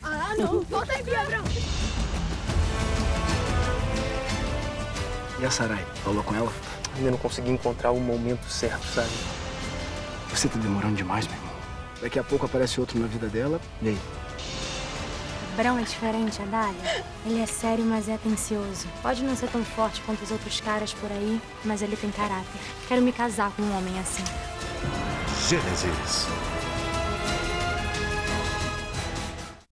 Ah, não! Volta aqui, Abrão! E a Sarai? Falou com ela? Ainda não consegui encontrar o momento certo, sabe? Você tá demorando demais, meu irmão. Daqui a pouco aparece outro na vida dela. E aí? Brão é diferente, Adália. Ele é sério, mas é atencioso. Pode não ser tão forte quanto os outros caras por aí, mas ele tem caráter. Quero me casar com um homem assim. Gênesis.